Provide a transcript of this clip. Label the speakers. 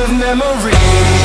Speaker 1: of memories.